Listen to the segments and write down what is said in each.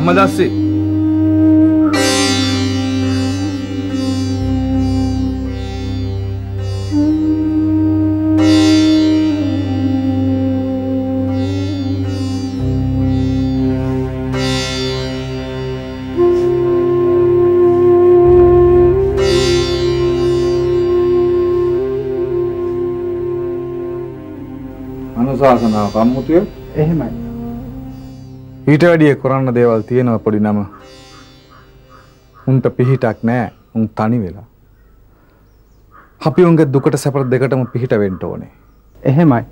අම්මදස්සි අනුශාසනාව කම්මුතිය එහෙමයි. ඊට වැඩිය කරන්න දේවල් තියෙනවා පොඩි නම. උන්ට පිහිටක් නෑ උන් තනි වෙලා. අපි උන්ගේ දුකට සැපට දෙකටම පිහිට වෙන්න ඕනේ. එහෙමයි.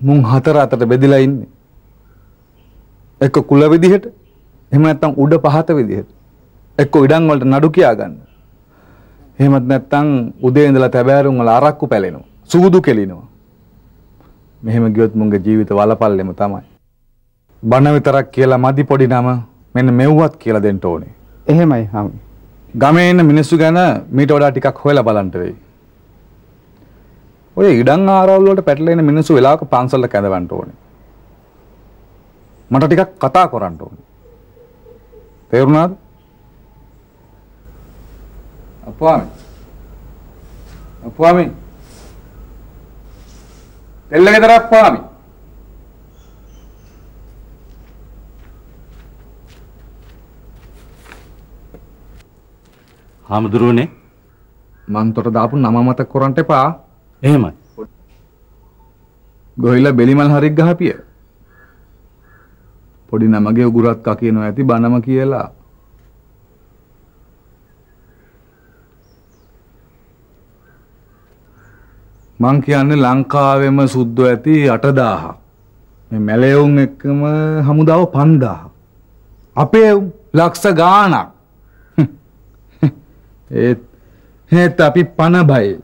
මුන් හතර අතට බෙදිලා ඉන්නේ. එක්ක කුල විදිහට එහෙම නැත්නම් උඩ පහත විදිහට. එක්ක ඉඩම් වලට නඩු කියා ගන්න. එහෙමත් නැත්නම් උදේ ඉඳලා තැබෑරුම් වල අරක්කු පැලෙනවා. සූදු කෙලිනවා. මෙහෙම ගියොත් මුන්ගේ ජීවිත වලපල්ලෙම තමයි. බණ විතරක් කියලා මදි පොඩි නම මෙන්න මෙව්වත් කියලා දෙන්න ඕනේ. එහෙමයි හාමි. ගමේ ඉන්න මිනිස්සු ගැන මීට වඩා ටිකක් හොයලා බලන්න වෙයි. ඔය ඉඩම් ආරවුල් වලට පැටලෙන මිනිස්සු වෙලාවක පන්සලට කැඳවන්න ඕනේ. මට ටිකක් කතා කරන්න ඕනේ. තේරුණාද? අප්පාමි. අප්පාමි. එල්ල ගෙදර අප්පාමි. හාමුදුරුවනේ මං තොට දාපු නම මතක් කරන්න එපා. එහෙමයි. ගොහිලා බෙලිමල් හරික් ගහපිය. පොඩි නමගේ උගුරත් කා කියනවා ඇති බනම කියලා. මං කියන්නේ ලංකාවෙම සුද්දෝ ඇති 8000. මේ මැලෙවුන් එක්කම හමුදාව 5000. අපේ ලක්ෂ ගාණක්. ඒත් ඒත් අපි පණ බයි.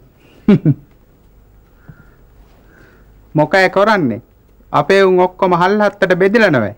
මොකෑ කරන්නේ? අපේ උන් ඔක්කොම හල්හත්තට බෙදිලා නෑ.